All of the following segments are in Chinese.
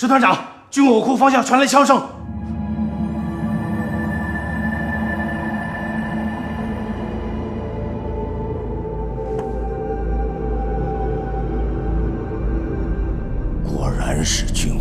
石团长，军火库方向传来枪声。果然是军。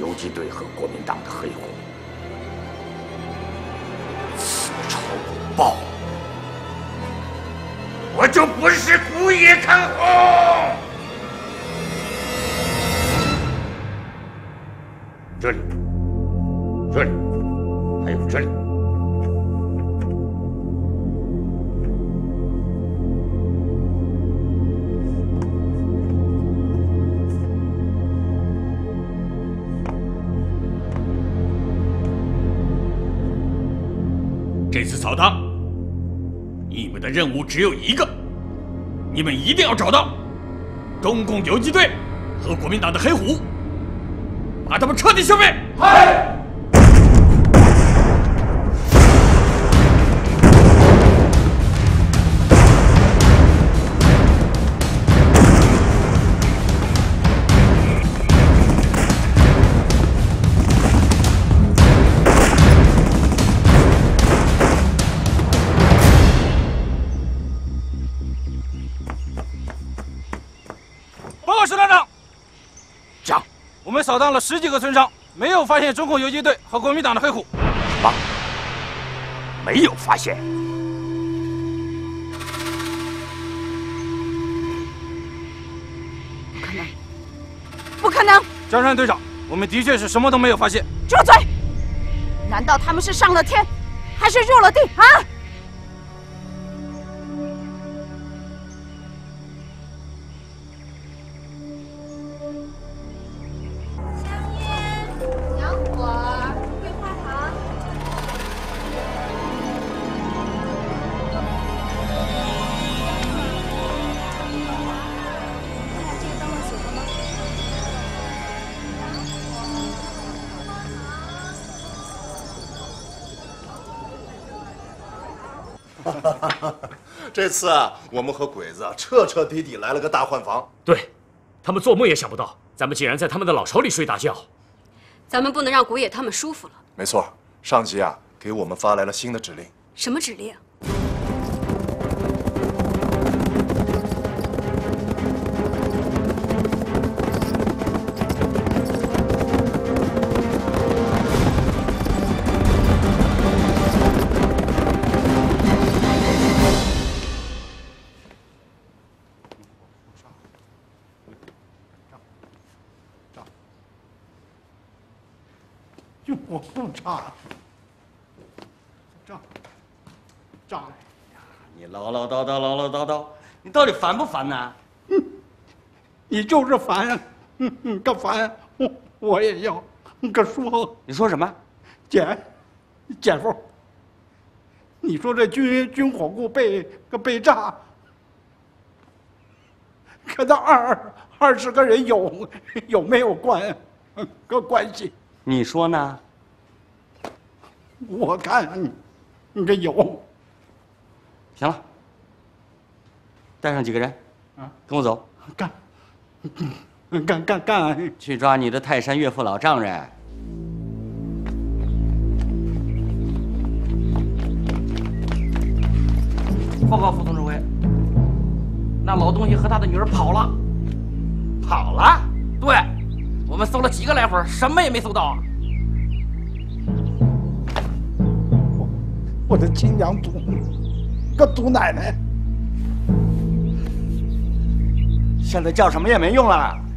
游击队和国民党的黑火这次扫荡，你们的任务只有一个，你们一定要找到中共游击队和国民党的黑虎，把他们彻底消灭。扫荡了十几个村庄，没有发现中共游击队和国民党的黑虎。什么？没有发现？不可能！不可能！江山队长，我们的确是什么都没有发现。住嘴！难道他们是上了天，还是入了地啊？这次啊，我们和鬼子彻彻底底来了个大换防。对，他们做梦也想不到，咱们竟然在他们的老巢里睡大觉。咱们不能让古野他们舒服了。没错，上级啊，给我们发来了新的指令。什么指令？我唠唠叨叨，唠唠叨叨，你到底烦不烦呢？嗯，你就是烦，嗯嗯，个烦，我 我也要，个说。你说什么？姐，姐夫，你说这军军火库被个被炸，跟那二二十个人有有没有关个关系？你说呢？我看，你这有。行了，带上几个人，啊，跟我走。干，干干干！去抓你的泰山岳父老丈人。报告副总指挥，那老东西和他的女儿跑了。跑了？对，我们搜了几个来回，什么也没搜到。啊我的亲娘祖，个祖奶奶！现在叫什么也没用了。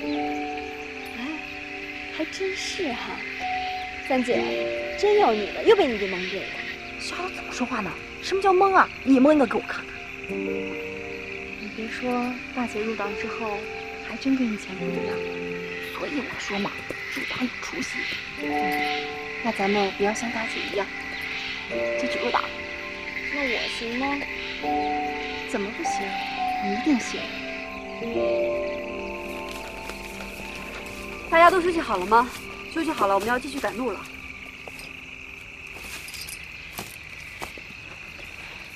哎，还真是哈，三姐，真有你的，又被你给蒙对了。小友怎么说话呢？什么叫蒙啊？你蒙一个给我看看。你别说，大姐入党之后，还真跟以前不一样。所以我说嘛，入党有出息。那咱们不要像大姐一样，就去入党。那我行吗？怎么不行？你一定行。大家都休息好了吗？休息好了，我们要继续赶路了。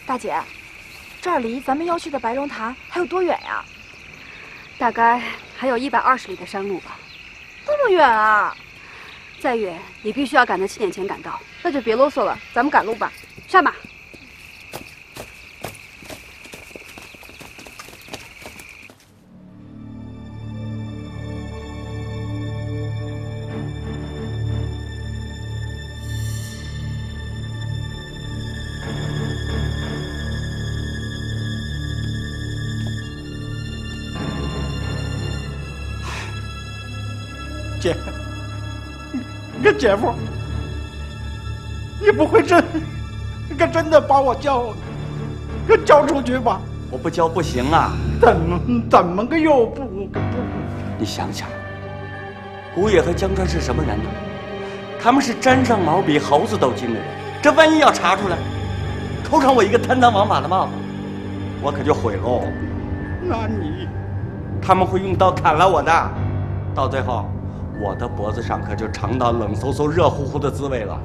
大姐，这儿离咱们要去的白龙潭还有多远呀？大概还有一百二十里的山路吧。这么远啊！再远也必须要赶在七点前赶到。那就别啰嗦了，咱们赶路吧。上马。姐夫，你不会真，可真的把我交，给交出去吧？我不交不行啊！怎么怎么个又不不？你想想，古野和江川是什么人呢？他们是沾上毛比猴子都精的人。这万一要查出来，扣上我一个贪赃枉法的帽子，我可就毁喽。那你，他们会用刀砍了我的，到最后。我的脖子上可就尝到冷飕飕、热乎乎的滋味了。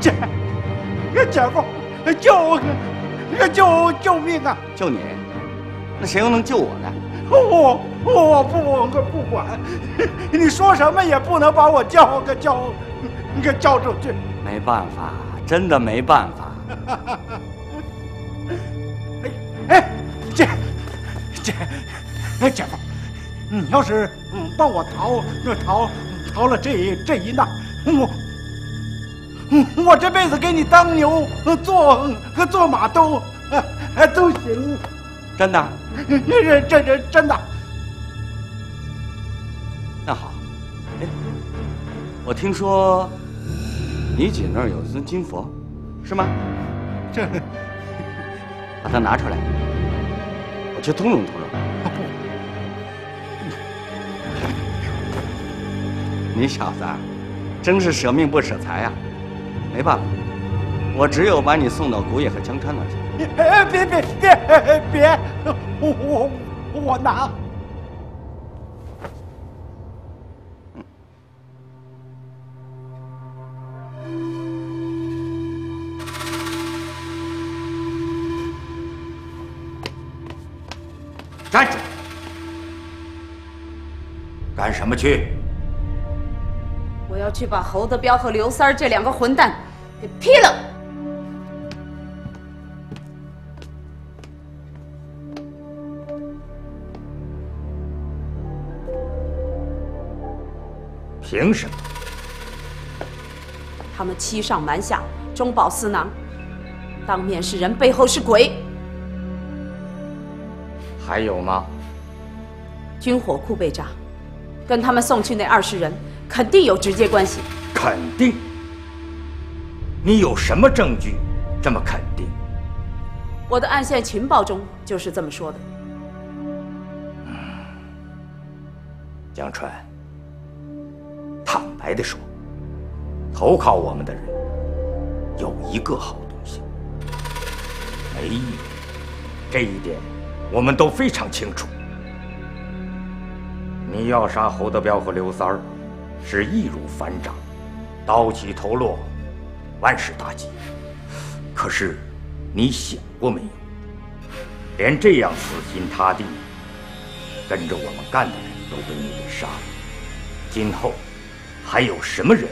姐，姐夫，救我，救救命啊！救你？那谁又能救我呢？我我不我不管，你说什么也不能把我叫个交，给叫出去。没办法，真的没办法。哎哎，姐姐，哎姐夫。你要是嗯帮我逃，逃逃了这这一难，我我这辈子给你当牛做做马都都行，真的？这这这真的？那好，哎，我听说你姐那儿有尊金佛，是吗？这，把它拿出来，我去通融通融。你小子，真是舍命不舍财啊！没办法，我只有把你送到古野和江川那去。哎，别别别别！我我我拿。站住！干什么去？去把侯德彪和刘三儿这两个混蛋给劈了！凭什么？他们欺上瞒下，中饱私囊，当面是人，背后是鬼。还有吗？军火库被炸，跟他们送去那二十人。肯定有直接关系。肯定？你有什么证据这么肯定？我的暗线情报中就是这么说的。江川，坦白的说，投靠我们的人有一个好东西，没义。这一点我们都非常清楚。你要杀侯德彪和刘三儿。是易如反掌，刀起头落，万事大吉。可是，你想过没有？连这样死心塌地跟着我们干的人都被你给杀了，今后还有什么人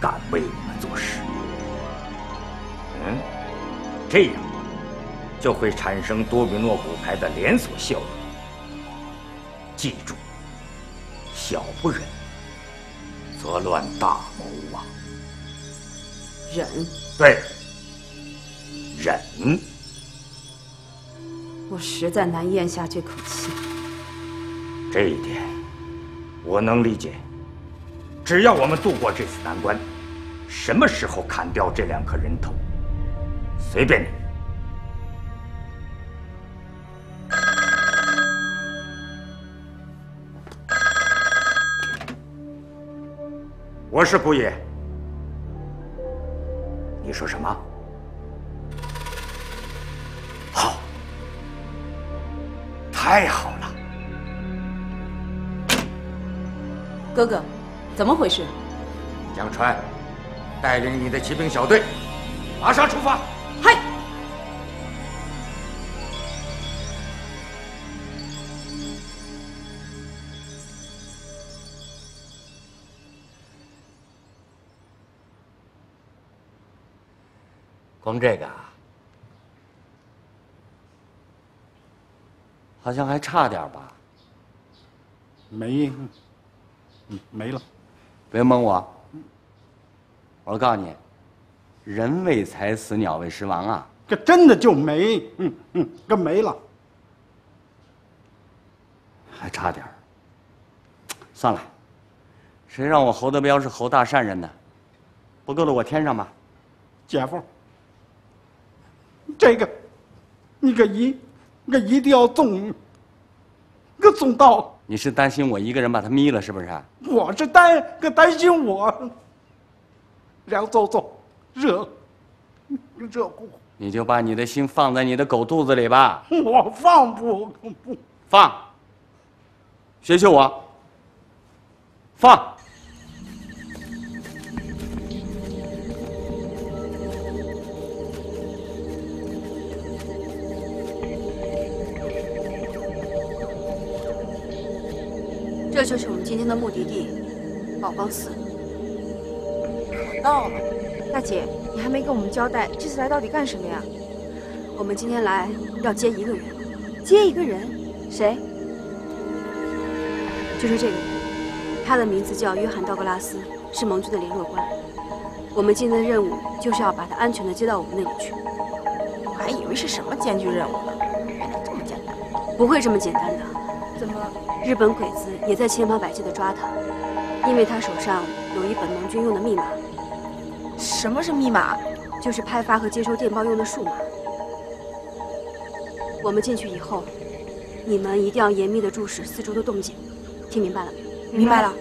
敢为我们做事？嗯，这样就会产生多米诺骨牌的连锁效应。记住，小不忍。则乱大谋啊！忍，对，忍。我实在难咽下这口气。这一点，我能理解。只要我们度过这次难关，什么时候砍掉这两颗人头，随便你。我是古野。你说什么？好，太好了。哥哥，怎么回事？江川，带领你的骑兵小队，马上出发。嗨。光这个啊，好像还差点吧？没，嗯，没了。别蒙我！我告诉你，人为财死，鸟为食亡啊！这真的就没，嗯嗯，这没了。还差点儿。算了，谁让我侯德彪是侯大善人呢？不够了我添上吧。姐夫，这个，你可一，我一定要送，我送到。你是担心我一个人把他眯了是不是？我是担，可担心我凉飕飕，热热乎乎。你就把你的心放在你的狗肚子里吧。我放不不放。学学我。放。天的目的地，宝宝寺。到了，大姐，你还没跟我们交代这次来到底干什么呀？我们今天来要接一个人，接一个人，谁？就是这个人，他的名字叫约翰·道格拉斯，是盟军的联络官。我们今天的任务就是要把他安全的接到我们那里去。我还以为是什么艰巨任务呢，原来这么简单。不会这么简单的。怎么？日本鬼子也在千方百计的抓他，因为他手上有一本盟军用的密码。什么是密码？就是派发和接收电报用的数码。我们进去以后，你们一定要严密的注视四周的动静，听明白了没？明白了。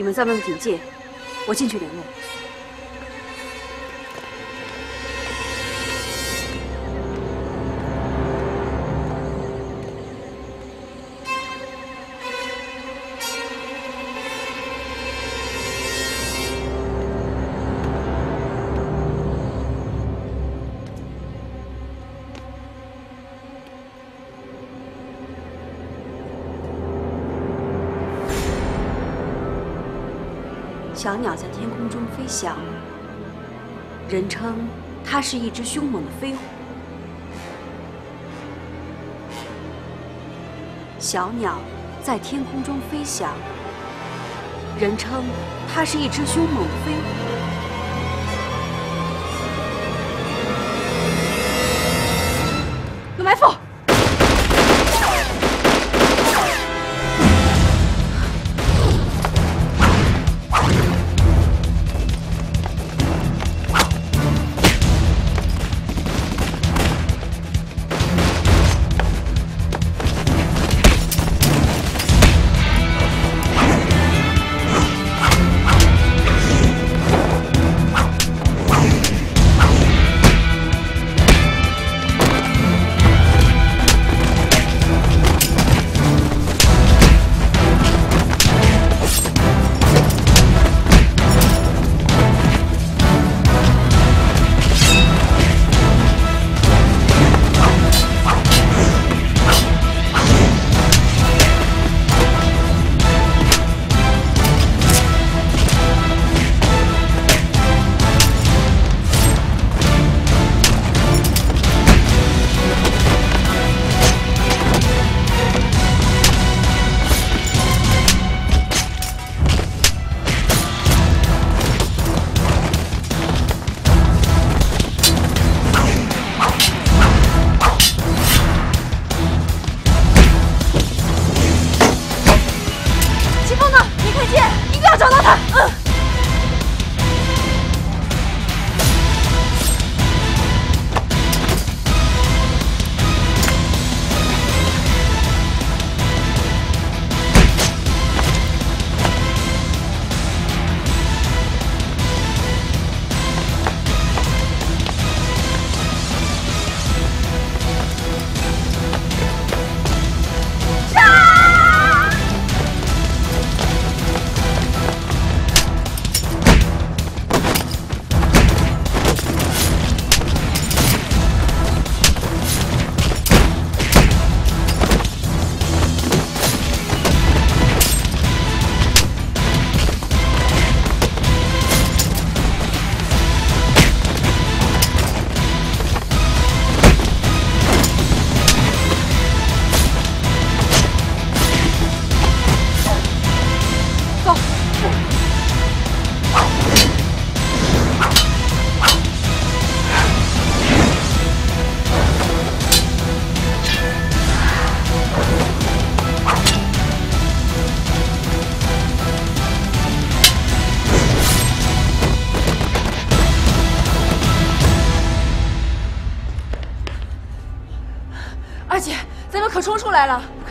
你们在外面警戒，我进去联络。小鸟在天空中飞翔，人称它是一只凶猛的飞虎。小鸟在天空中飞翔，人称它是一只凶猛的飞虎。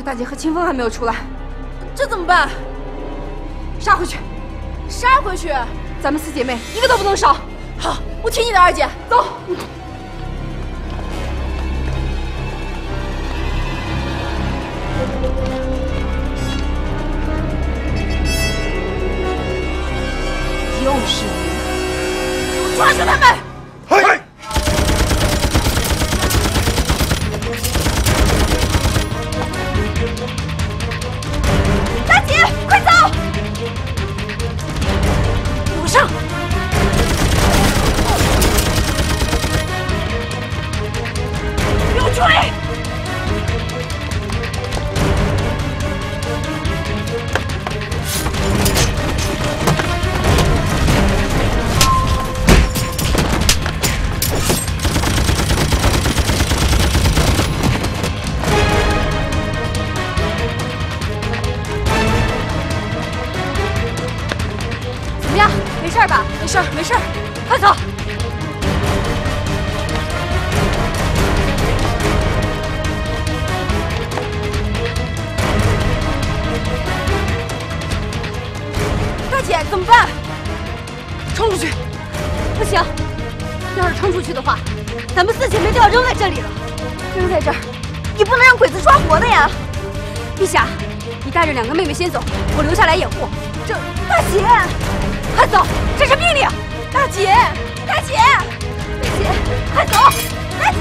大姐和清风还没有出来，这怎么办？杀回去，杀回去！咱们四姐妹一个都不能少。好，我听你的，二姐，两个妹妹先走，我留下来掩护。这大姐，快走！这是命令。大姐，大姐，大姐，快走！大姐，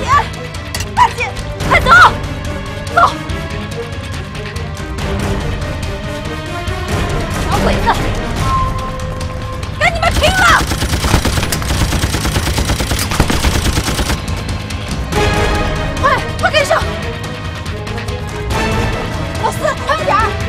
大姐，快走！走！小鬼子，跟你们拼了！快，快跟上！老四，快点儿！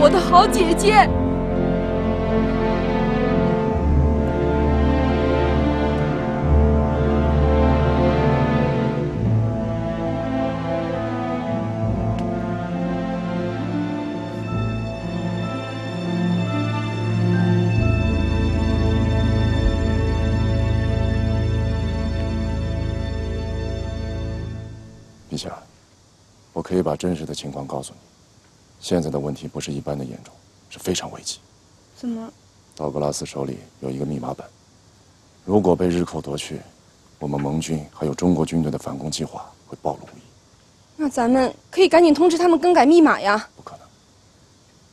我的好姐姐。以把真实的情况告诉你。现在的问题不是一般的严重，是非常危急。怎么？道格拉斯手里有一个密码本，如果被日寇夺去，我们盟军还有中国军队的反攻计划会暴露无遗。那咱们可以赶紧通知他们更改密码呀！不可能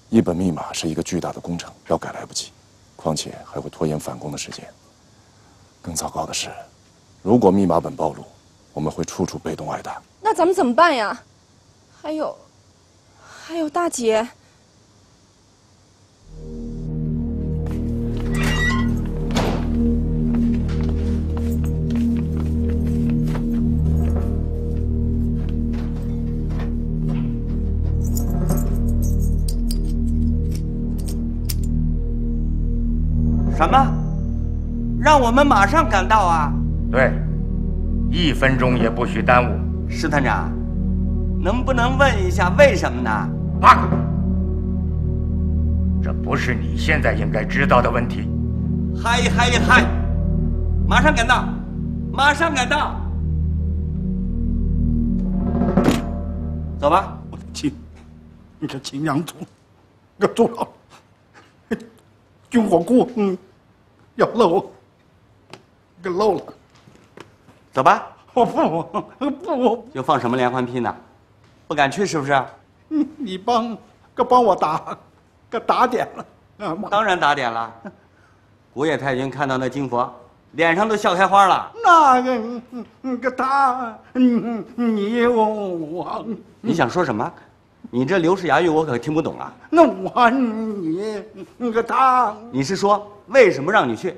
一本密码是一个巨大的工程，要改来不及，况且还会拖延反攻的时间。更糟糕的是，如果密码本暴露，我们会处处被动挨打。那咱们怎么办呀？还有，还有大姐。什么？让我们马上赶到啊！对，一分钟也不许耽误。石团长，能不能问一下为什么呢？八个，这不是你现在应该知道的问题。嗨嗨嗨！马上赶到，马上赶到。走吧，我的亲，你这亲娘祖，给做好了，军火库，嗯，要漏，给漏了。走吧。我不，不，又放什么连环屁呢？不敢去是不是？你 你帮，个帮我打，个打点了。当然打点了。古野太君看到那金佛，脸上都笑开花了。那个，个他，你我我，你想说什么？你这刘氏哑语我可听不懂啊。那我你个他，你是说为什么让你去？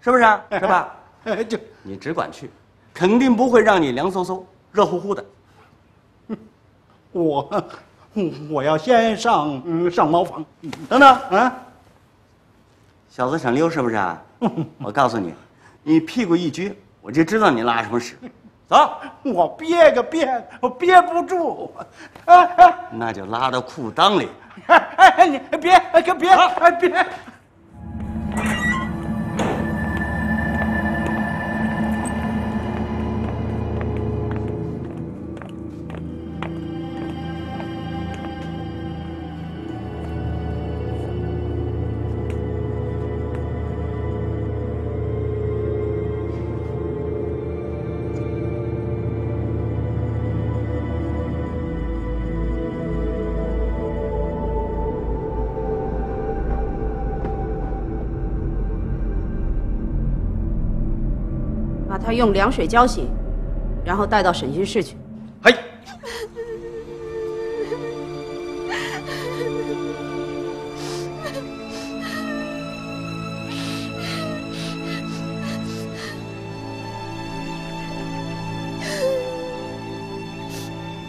是不是？是吧？就你只管去。肯定不会让你凉飕飕、热乎乎的。我，我要先上上茅房。等等啊，小子想溜是不是啊？我告诉你，你屁股一撅，我就知道你拉什么屎。走，我憋个憋，我憋不住。哎哎，那就拉到裤裆里。哎哎，你别可别哎别。他用凉水浇醒，然后带到审讯室去。嘿。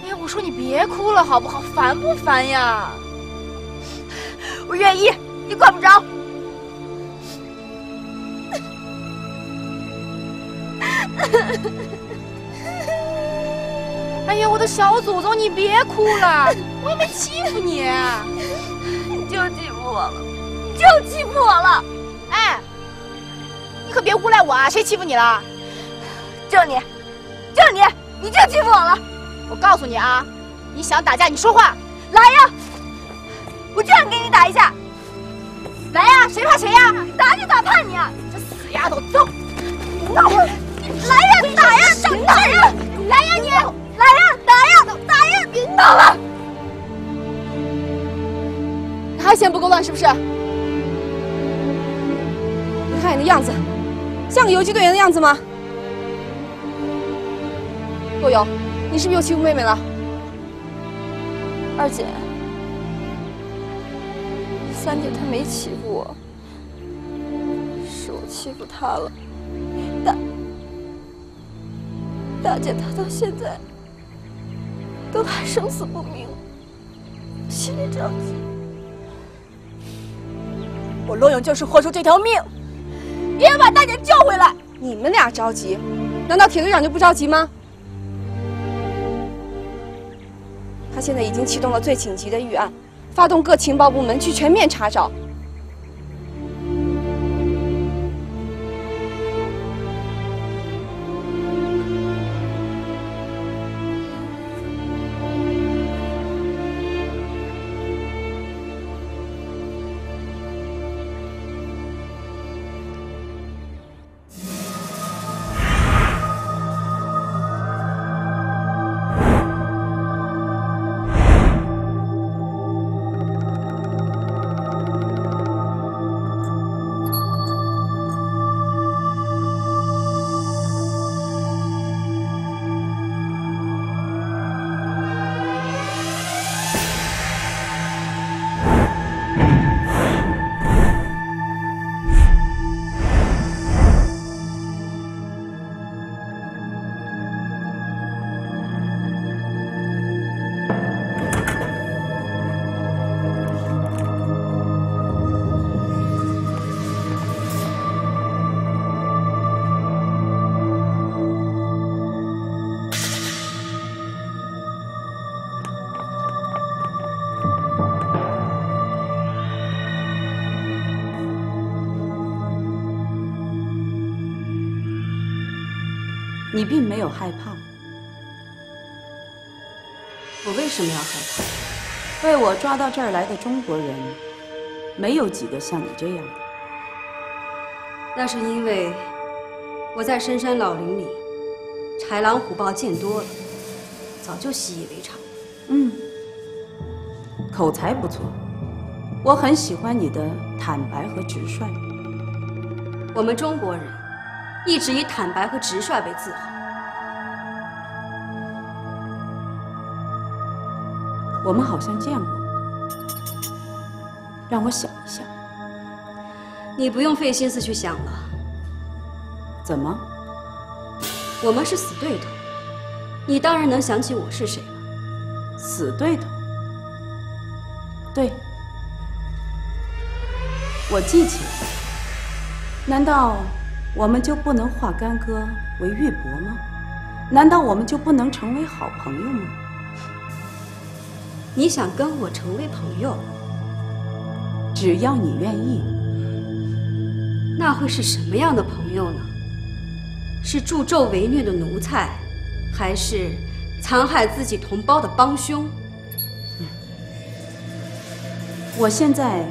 哎呀，我说你别哭了好不好？烦不烦呀？我愿意，你管不着。小祖宗，你别哭了，我又没欺负你，你就欺负我了，你就欺负我了，哎，你可别诬赖我啊！谁欺负你了？就是你，就是你，你就欺负我了！我告诉你啊，你想打架，你说话，来呀！我这样跟你打一下，来呀！谁怕谁呀？打就打，怕你啊！这死丫头，走！闹！来呀，打呀，打呀，来呀你，够，了！你还嫌不够乱是不是？你看你的样子，像个游击队员的样子吗？洛友，你是不是又欺负妹妹了？二姐，三姐她没欺负我，是我欺负她了。大大姐她到现在都还生死不明，心里着急。我罗勇就是豁出这条命，也要把大姐救回来。你们俩着急，难道铁队长就不着急吗？他现在已经启动了最紧急的预案，发动各情报部门去全面查找。你并没有害怕。我为什么要害怕？被我抓到这儿来的中国人，没有几个像你这样的。那是因为我在深山老林里，豺狼虎豹见多了，早就习以为常。嗯，口才不错，我很喜欢你的坦白和直率。我们中国人一直以坦白和直率为自豪。我们好像见过，让我想一想。你不用费心思去想了。怎么？我们是死对头，你当然能想起我是谁了。死对头？对，我记起来了。难道我们就不能化干戈为玉帛吗？难道我们就不能成为好朋友吗？你想跟我成为朋友？只要你愿意。那会是什么样的朋友呢？是助纣为虐的奴才，还是残害自己同胞的帮凶？我现在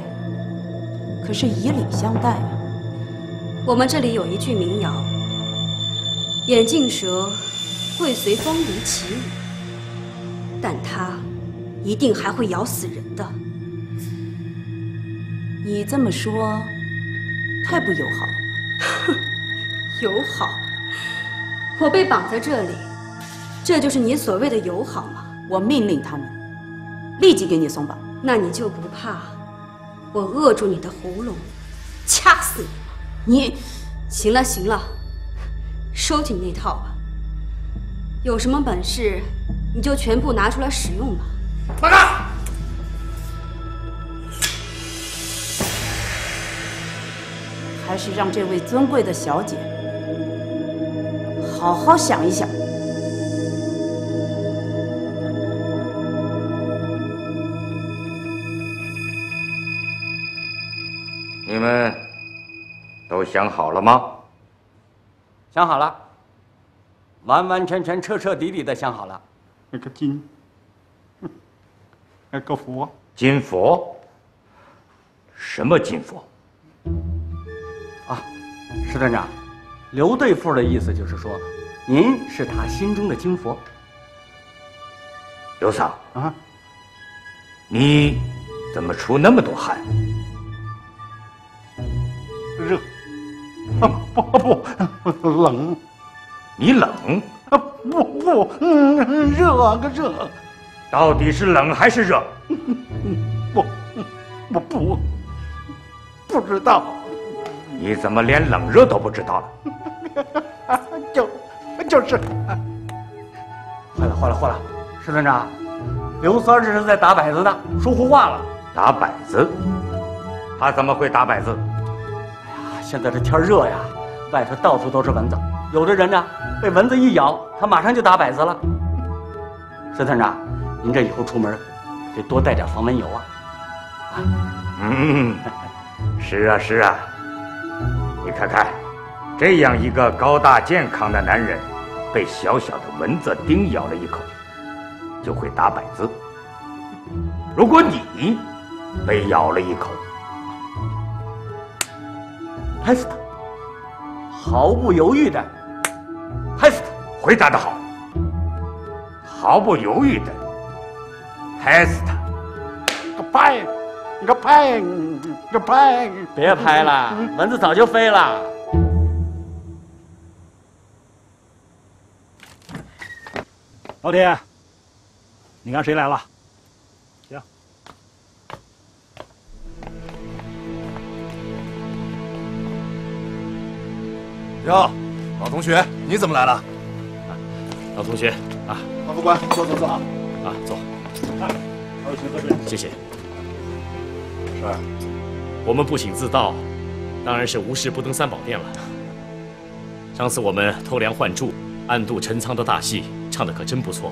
可是以礼相待啊！我们这里有一句民谣：“眼镜蛇会随风离起舞，但它一定还会咬死人的。”你这么说，太不友好了。哼，友好？我被绑在这里，这就是你所谓的友好吗？我命令他们立即给你松绑。那你就不怕我扼住你的喉咙，掐死你吗？你行了行了，收起那套吧。有什么本事，你就全部拿出来使用吧。报告。还是让这位尊贵的小姐好好想一想。你们都想好了吗？想好了，完完全全、彻彻底底的想好了。那个金，那个佛，金佛？什么金佛？啊，石团长，刘队副的意思就是说，您是他心中的金佛。刘嫂啊，你怎么出那么多汗？热，啊不不冷，你冷？啊不不，嗯热个热，到底是冷还是热？我我不不知道。你怎么连冷热都不知道了？就就是。坏了坏了坏了！石团长，刘三这是在打摆子呢，说胡话了。打摆子？他怎么会打摆子？哎呀，现在这天热呀，外头到处都是蚊子，有的人呢被蚊子一咬，他马上就打摆子了。石团长，您这以后出门得多带点防蚊油啊！啊，嗯，是啊是啊。你看看，这样一个高大健康的男人，被小小的蚊子叮咬了一口，就会打摆子。如果你被咬了一口，拍死他，毫不犹豫的拍死他。回答的好，毫不犹豫的拍死他。拍，你个拍，你个拍！别拍了，蚊子早就飞了。老铁，你看谁来了？行。哟，老同学，你怎么来了？老同学啊，老副官，坐坐坐啊！啊，坐。还有请喝水。谢谢。是。我们不请自到，当然是无事不登三宝殿了。上次我们偷梁换柱、暗度陈仓的大戏唱的可真不错，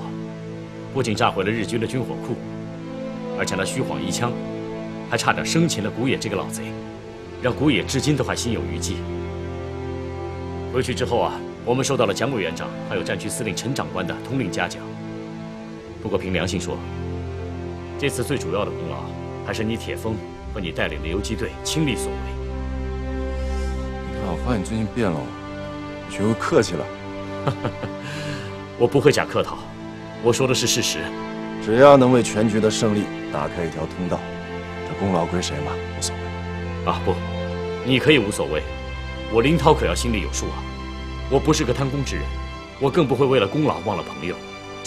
不仅炸毁了日军的军火库，而且那虚晃一枪，还差点生擒了古野这个老贼，让古野至今都还心有余悸。回去之后啊，我们收到了蒋委员长还有战区司令陈长官的通令嘉奖。不过凭良心说，这次最主要的功劳还是你铁峰和你带领的游击队倾力所为。你看，我发现你最近变了，学会客气了。我不会假客套，我说的是事实。只要能为全局的胜利打开一条通道，这功劳归谁嘛，无所谓。啊不，你可以无所谓，我林涛可要心里有数啊。我不是个贪功之人，我更不会为了功劳忘了朋友，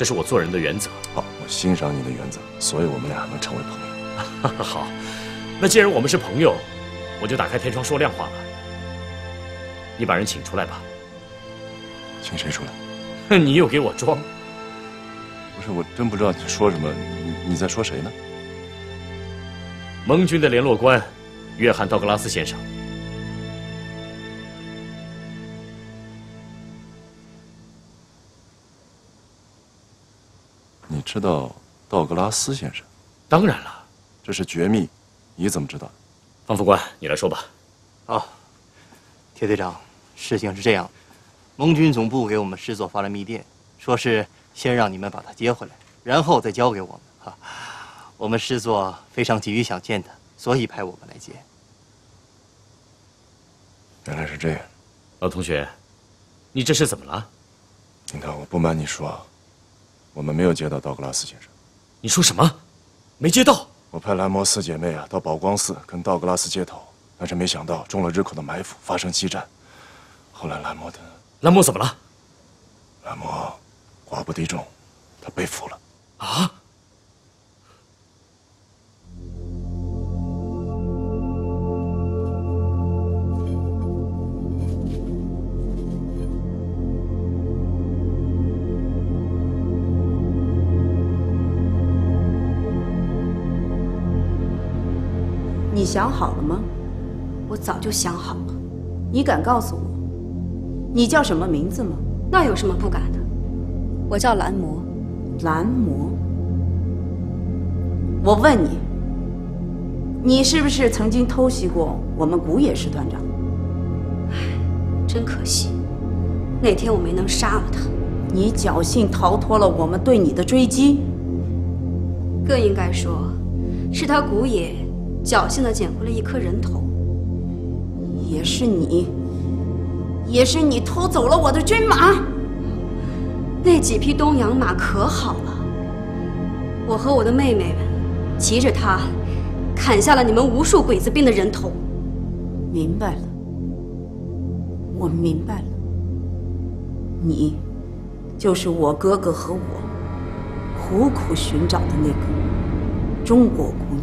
这是我做人的原则。好，我欣赏你的原则，所以我们俩能成为朋友。好，那既然我们是朋友，我就打开天窗说亮话了。你把人请出来吧。请谁出来？你又给我装。不是，我真不知道你说什么。你你在说谁呢？盟军的联络官，约翰·道格拉斯先生。知道道格拉斯先生？当然了，这是绝密，你怎么知道？方副官，你来说吧。哦，铁队长，事情是这样，盟军总部给我们师座发了密电，说是先让你们把他接回来，然后再交给我们。哈，我们师座非常急于想见他，所以派我们来接。原来是这样，老同学，你这是怎么了？林涛，我不瞒你说。我们没有接到道格拉斯先生。你说什么？没接到？我派蓝魔四姐妹啊到宝光寺跟道格拉斯接头，但是没想到中了日寇的埋伏，发生激战。后来蓝魔的蓝魔怎么了？蓝魔寡不敌众，他被俘了。啊？想好了吗？我早就想好了。你敢告诉我，你叫什么名字吗？那有什么不敢的？我叫蓝魔。蓝魔。我问你，你是不是曾经偷袭过我们古野师团长？唉，真可惜，那天我没能杀了他。你侥幸逃脱了我们对你的追击。更应该说，是他古野。侥幸的捡回了一颗人头，也是你，也是你偷走了我的军马。那几匹东洋马可好了，我和我的妹妹们骑着它，砍下了你们无数鬼子兵的人头。明白了，我明白了，你，就是我哥哥和我苦苦寻找的那个中国姑娘。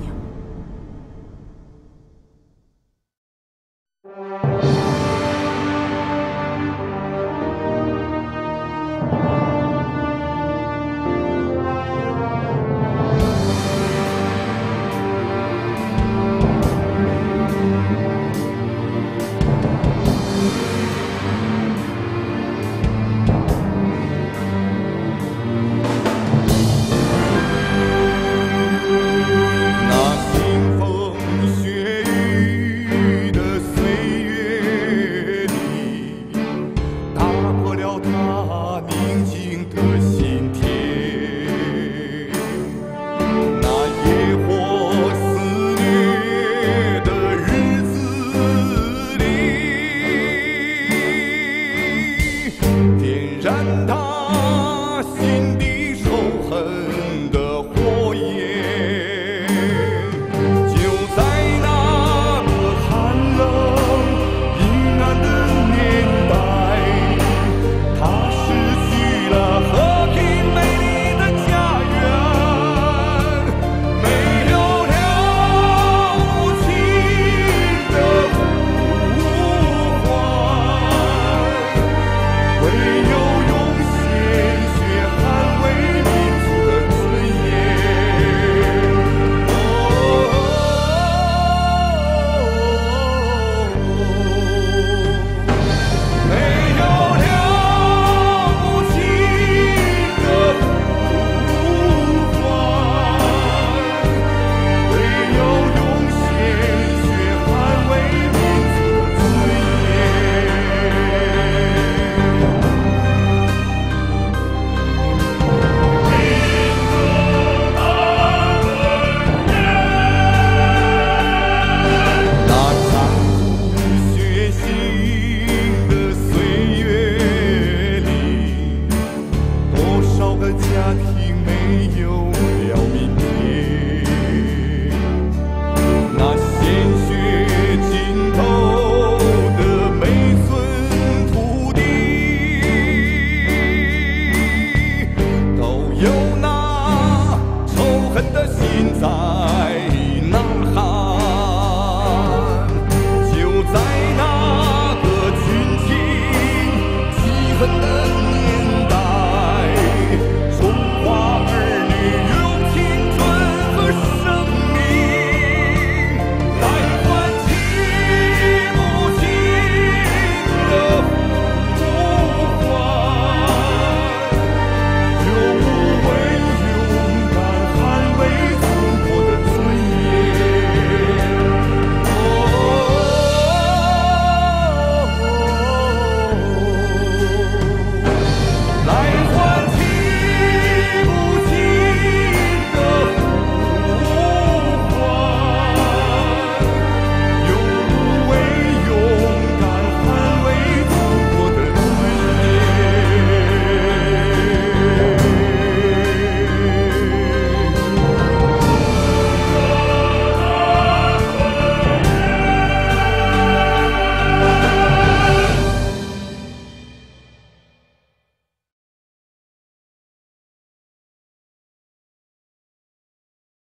虽然他。